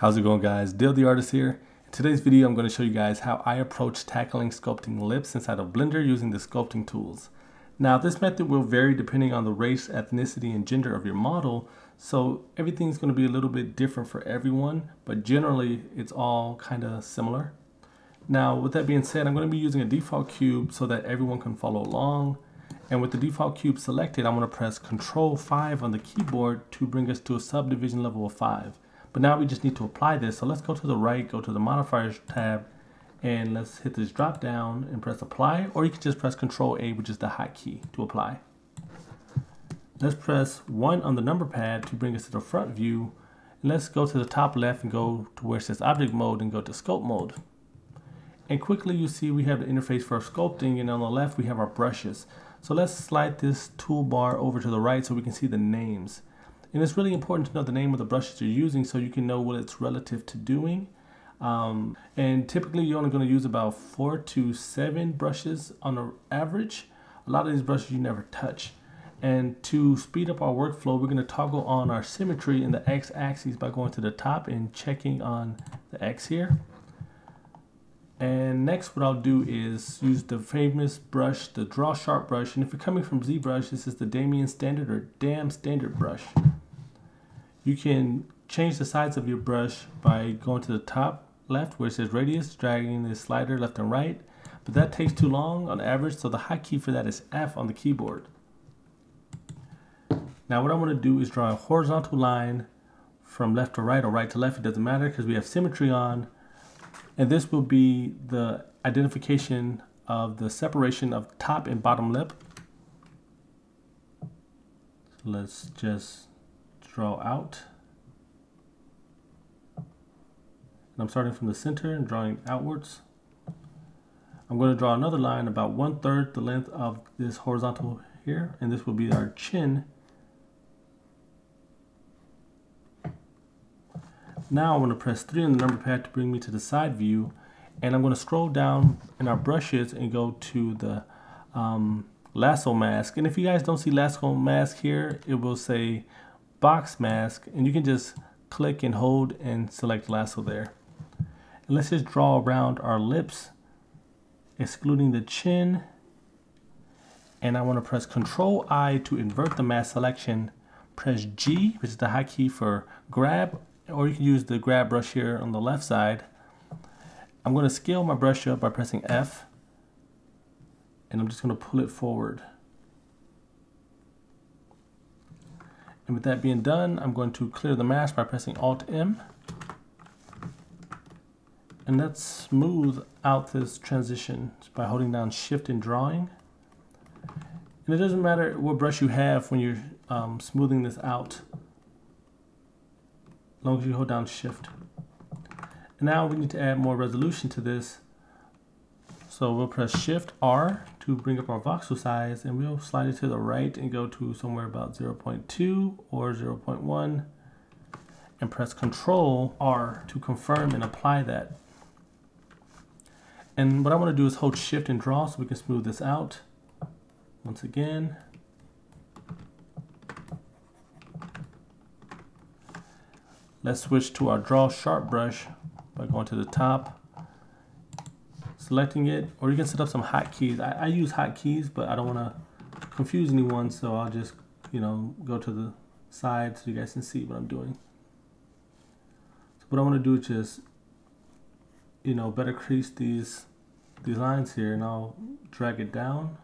How's it going guys? Dale the Artist here. In today's video I'm going to show you guys how I approach tackling sculpting lips inside of Blender using the sculpting tools. Now this method will vary depending on the race, ethnicity, and gender of your model, so everything's going to be a little bit different for everyone, but generally it's all kind of similar. Now with that being said, I'm going to be using a default cube so that everyone can follow along. And with the default cube selected, I'm going to press Control 5 on the keyboard to bring us to a subdivision level of 5. But now we just need to apply this. So let's go to the right, go to the modifiers tab, and let's hit this drop down and press apply, or you can just press Control A, which is the hotkey to apply. Let's press one on the number pad to bring us to the front view. And let's go to the top left and go to where it says object mode and go to sculpt mode. And quickly you see we have the interface for sculpting and on the left we have our brushes. So let's slide this toolbar over to the right so we can see the names. And it's really important to know the name of the brushes you're using so you can know what it's relative to doing. Um, and typically you're only going to use about four to seven brushes on an average. A lot of these brushes you never touch. And to speed up our workflow, we're going to toggle on our symmetry in the X axis by going to the top and checking on the X here. And next what I'll do is use the famous brush, the Draw Sharp brush. And if you're coming from ZBrush, this is the Damien Standard or DAM Standard brush. You can change the size of your brush by going to the top left where it says radius, dragging the slider left and right. But that takes too long on average, so the hotkey for that is F on the keyboard. Now what I want to do is draw a horizontal line from left to right or right to left, it doesn't matter because we have symmetry on and this will be the identification of the separation of top and bottom lip. So let's just draw out. And I'm starting from the center and drawing outwards. I'm going to draw another line about one third the length of this horizontal here, and this will be our chin Now I'm going to press 3 on the number pad to bring me to the side view and I'm going to scroll down in our brushes and go to the um, lasso mask and if you guys don't see lasso mask here it will say box mask and you can just click and hold and select lasso there. And let's just draw around our lips excluding the chin and I want to press Control I to invert the mask selection press G which is the hotkey for grab or you can use the grab brush here on the left side. I'm going to scale my brush up by pressing F and I'm just going to pull it forward. And with that being done, I'm going to clear the mask by pressing Alt M. And let's smooth out this transition by holding down Shift and drawing. And it doesn't matter what brush you have when you're um, smoothing this out as long as you hold down shift. And now we need to add more resolution to this. So we'll press shift R to bring up our voxel size and we'll slide it to the right and go to somewhere about 0.2 or 0.1 and press control R to confirm and apply that. And what I want to do is hold shift and draw so we can smooth this out. Once again, Let's switch to our draw sharp brush by going to the top, selecting it, or you can set up some hotkeys. I, I use hotkeys, but I don't want to confuse anyone, so I'll just, you know, go to the side so you guys can see what I'm doing. So what I want to do is just, you know, better crease these these lines here, and I'll drag it down.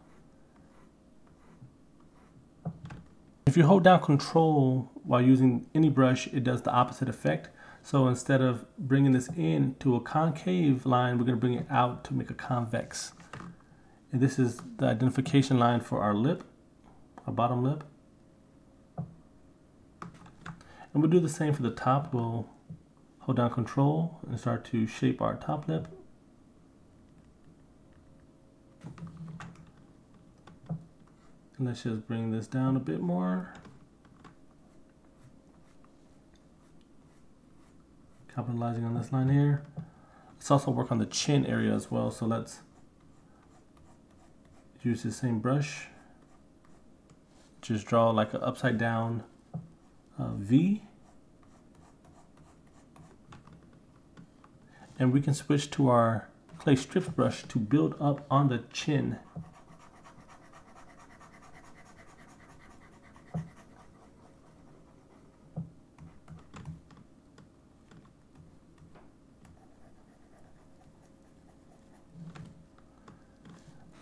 If you hold down control while using any brush, it does the opposite effect. So instead of bringing this in to a concave line, we're going to bring it out to make a convex. And this is the identification line for our lip, our bottom lip. And we'll do the same for the top. We'll hold down control and start to shape our top lip. And let's just bring this down a bit more. Capitalizing on this line here. Let's also work on the chin area as well. So let's use the same brush. Just draw like an upside down uh, V. And we can switch to our clay strips brush to build up on the chin.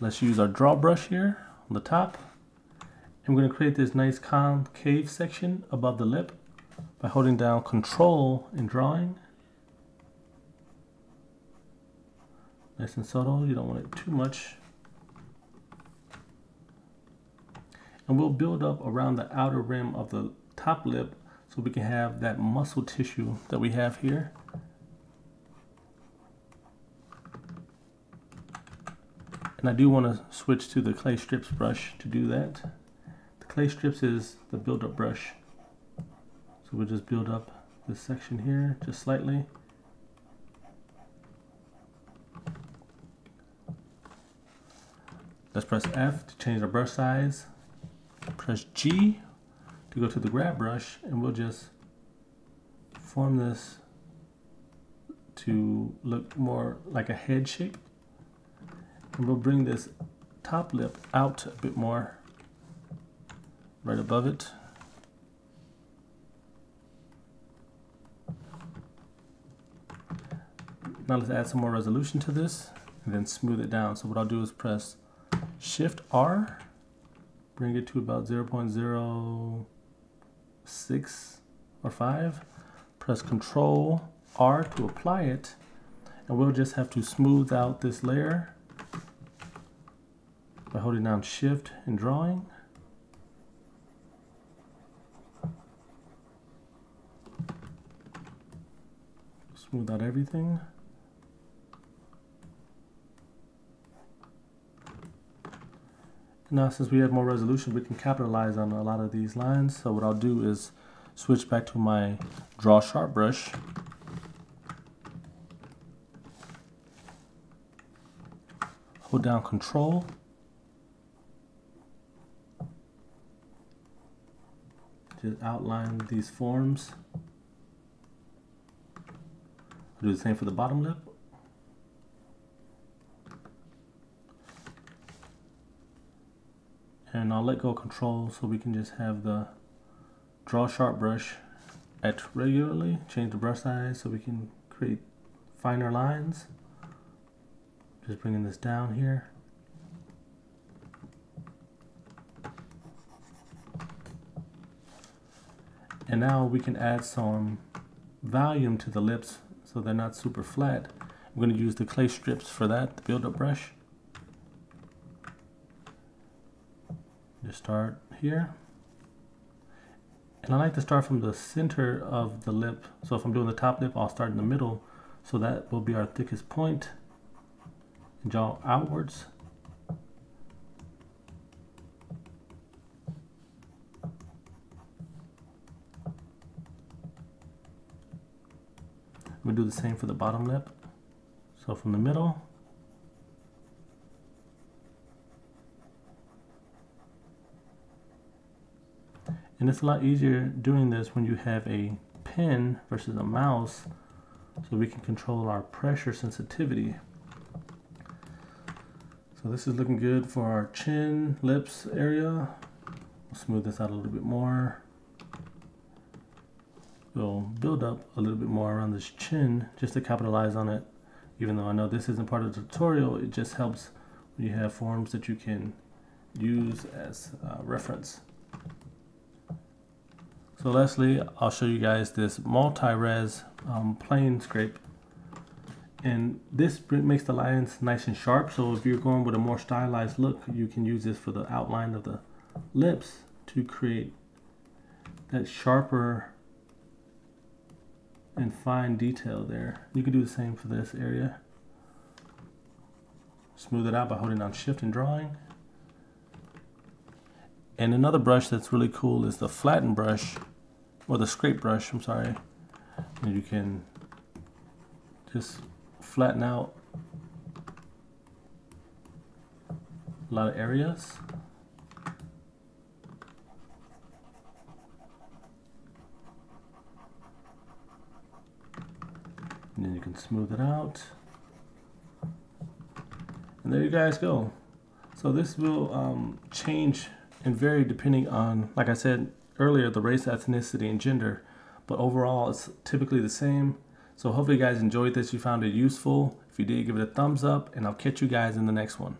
Let's use our draw brush here on the top. And we're going to create this nice concave section above the lip by holding down control in drawing. Nice and subtle, you don't want it too much. And we'll build up around the outer rim of the top lip so we can have that muscle tissue that we have here. And I do want to switch to the clay strips brush to do that. The clay strips is the build-up brush. So we'll just build up this section here just slightly. Let's press F to change our brush size. Press G to go to the grab brush and we'll just form this to look more like a head shape. We'll bring this top lip out a bit more, right above it. Now let's add some more resolution to this and then smooth it down. So what I'll do is press Shift R, bring it to about 0 0.06 or 5. Press Control R to apply it. And we'll just have to smooth out this layer by holding down shift and drawing. Smooth out everything. Now since we have more resolution, we can capitalize on a lot of these lines. So what I'll do is switch back to my draw sharp brush. Hold down control just outline these forms. I'll do the same for the bottom lip. And I'll let go control so we can just have the draw sharp brush at regularly, change the brush size so we can create finer lines. Just bringing this down here. And now we can add some volume to the lips so they're not super flat. I'm going to use the clay strips for that, the build-up brush. Just start here. And I like to start from the center of the lip. So if I'm doing the top lip, I'll start in the middle. So that will be our thickest point. And draw outwards. We do the same for the bottom lip. So from the middle, and it's a lot easier doing this when you have a pen versus a mouse so we can control our pressure sensitivity. So this is looking good for our chin, lips area. We'll smooth this out a little bit more will build up a little bit more around this chin just to capitalize on it. Even though I know this isn't part of the tutorial, it just helps when you have forms that you can use as reference. So lastly, I'll show you guys this multi-res um, plane scrape. And this makes the lines nice and sharp. So if you're going with a more stylized look, you can use this for the outline of the lips to create that sharper and fine detail there. You can do the same for this area. Smooth it out by holding down shift and drawing. And another brush that's really cool is the flatten brush, or the scrape brush, I'm sorry. And you can just flatten out a lot of areas. And then you can smooth it out. And there you guys go. So this will um, change and vary depending on, like I said earlier, the race, ethnicity, and gender. But overall, it's typically the same. So hopefully you guys enjoyed this. You found it useful. If you did, give it a thumbs up. And I'll catch you guys in the next one.